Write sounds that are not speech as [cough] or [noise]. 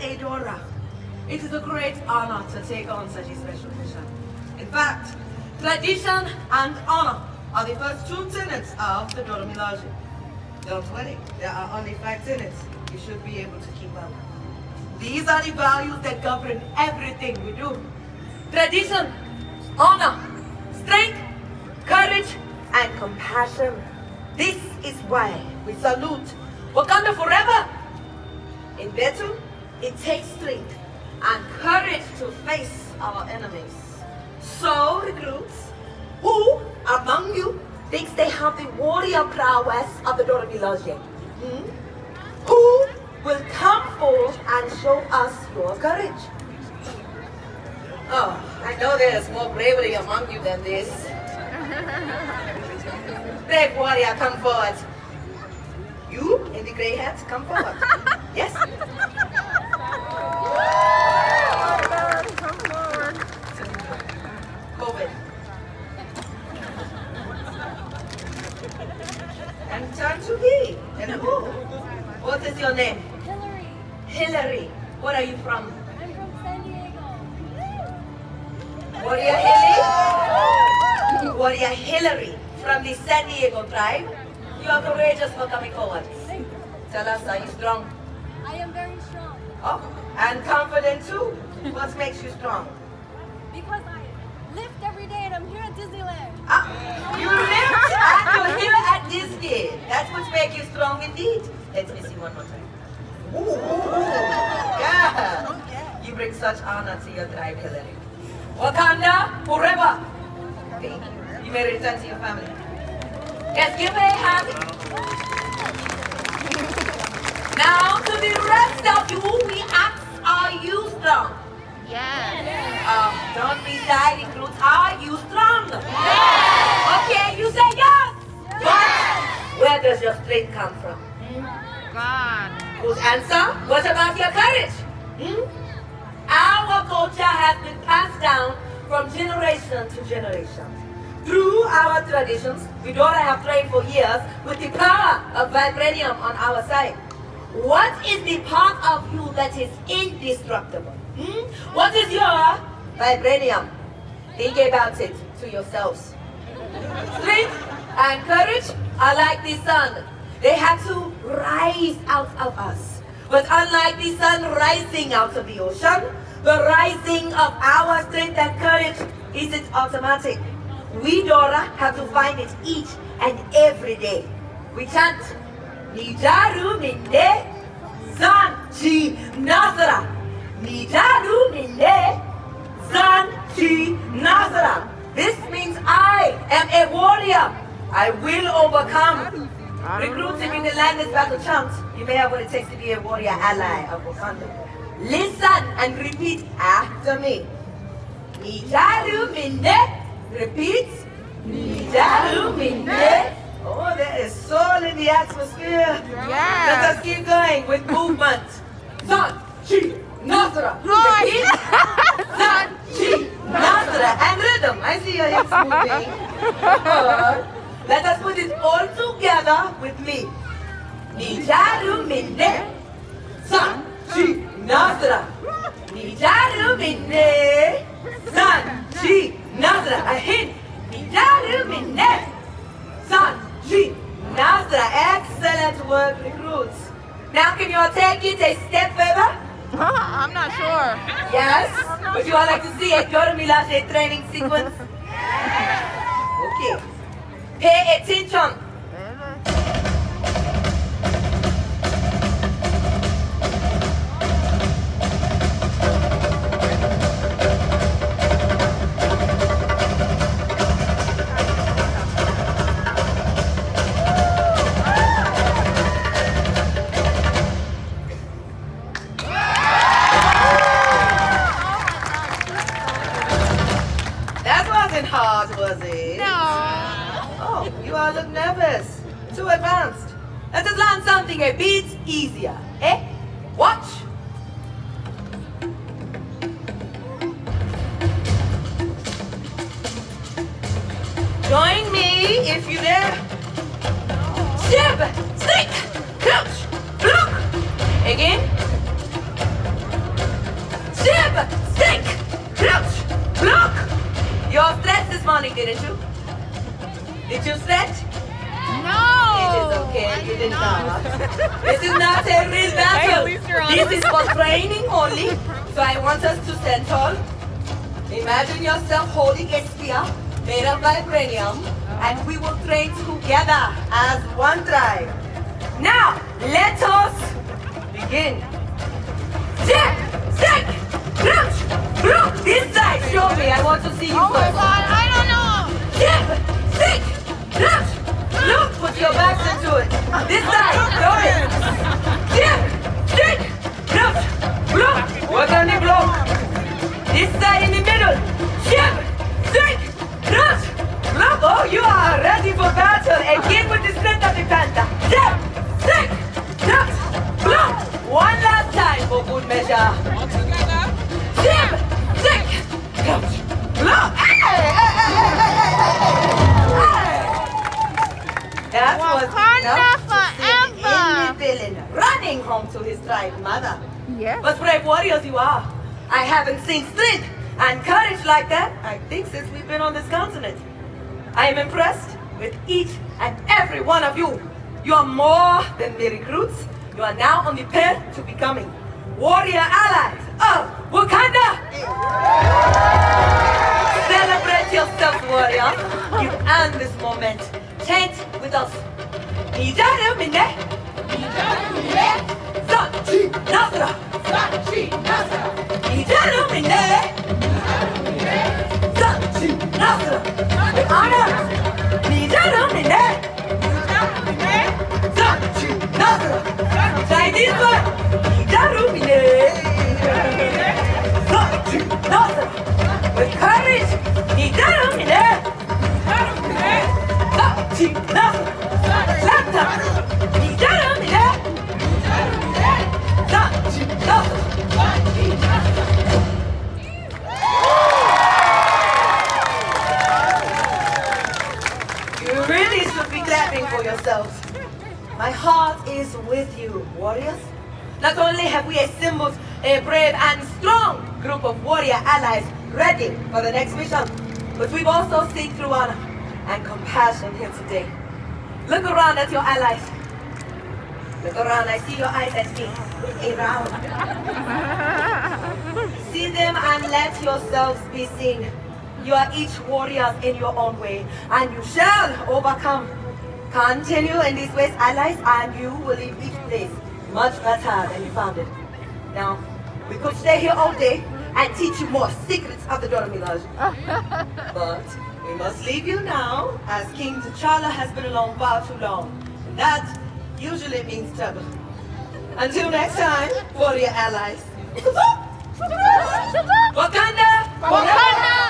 a Dora, it is a great honor to take on such a special mission. In fact, tradition and honor are the first two tenets of the Dora Milaje. Don't worry, there are only five tenets. You should be able to keep up. These are the values that govern everything we do. Tradition, honor, strength, courage, and compassion. This is why we salute Wakanda forever. In battle, it takes strength and courage to face our enemies. So, recruits, who among you thinks they have the warrior prowess of the Dora Milaje? Hmm? Who will come forth and show us your courage? Oh, I know there's more bravery among you than this. [laughs] Brave warrior, come forward. You in the gray hat, come forward. [laughs] yes? Come forward. COVID. And turn to me. And who? What is your name? Hillary, Hillary. Where are you from? I'm from San Diego. Warrior Hillary? Warrior Hillary from the San Diego tribe. You are courageous for coming forward. Tell us, are you strong? I am very strong Oh, and confident too. What makes you strong? because I lift every day and I'm here at Disneyland. Ah, you lift and you're here at Disney. That's what makes you strong indeed. Let me see one more time. Ooh. Yeah. You bring such honor to your tribe, Hillary. Wakanda forever. Thank you. May return to your family. Yes, give me a hand. Now to the rest of you, we ask, are you strong? Yes. Um, don't be shy, recruits. Are you strong? Yes. Okay, you say yes. But where does your strength come from? God. Good answer. What about your courage? Hmm? Our culture has been passed down from generation to generation. Through our traditions, we don't have trained for years with the power of vibranium on our side. What is the part of you that is indestructible? Hmm? What is your vibranium? Think about it to yourselves. Strength and courage are like the sun. They have to rise out of us. But unlike the sun rising out of the ocean, the rising of our strength and courage isn't automatic. We, Dora, have to find it each and every day. We chant, Nijaru Minde Sanchi Nasara. Nijaru Minde Sanchi Nasara. This means I am a warrior. I will overcome. If you can land this battle chant, you may have what it takes to be a warrior ally of Wakanda. Listen and repeat after me. Nijaru Minde. Repeat. Nijaru Minde. Oh, there is soul in the atmosphere. Let Yes. us keep going with movement. Sun, Chi, Nasra. Repeat. Sun, Chi, Nasra. And rhythm. I see your hips moving. [laughs] Let us put it all together with me. Nijaru Minde. Sun, Chi, Nasra. Nijaru Minde. Sun, Chi, Nasra. A hint. Nijaru Minde. Sun, Chi, Nasra. Excellent work, recruits. Now can you all take it a step further? [laughs] I'm not sure. Yes? Would you all like to see a Dora training sequence? [laughs] Okay. Pay attention. easier, eh? Watch! Join me if you dare. Jib! Stick! clutch, Block! Again. Jib! Stick! clutch, Block! Your stretch this morning, didn't you? Did you stretch? No. It is okay. I You did not. not. this is not a real battle. Hey, at least you're this is for training only. So I want us to stand tall. Imagine yourself holding a spear made of vibranium, and we will train together as one tribe. Now, let us begin. Check, stick, crouch, look this side. Show me. I want to see you Oh first. This side, show me. Chip, stick, crouch, look, work on the block. This side in the middle. Home to his tribe mother. Yes. But brave warriors you are. I haven't seen strength and courage like that, I think, since we've been on this continent. I am impressed with each and every one of you. You are more than mere recruits. You are now on the path to becoming warrior allies of Wakanda. Celebrate yourself, warrior. You earned this moment. Chant with us. Zaczynamy! Zaczynamy! Idziemy mnie! Zaczynamy! Ana! Idziemy mnie! Zaczynamy! Zajdziemy! Idziemy mnie! Zaczynamy! Courage! Idziemy mnie! Zaczynamy! Have we assembled a brave and strong group of warrior allies ready for the next mission, but we've also seen through honor and compassion here today. Look around at your allies. Look around, I see your eyes at me. Around. [laughs] See them and let yourselves be seen. You are each warriors in your own way, and you shall overcome. Continue in these ways, allies, and you will leave each place much better than you found it. Now, we could stay here all day and teach you more secrets of the Dora Milaje. [laughs] but we must leave you now, as King T'Challa has been alone far too long. And that usually means trouble. Until next time, warrior allies. Wakanda! Wakanda.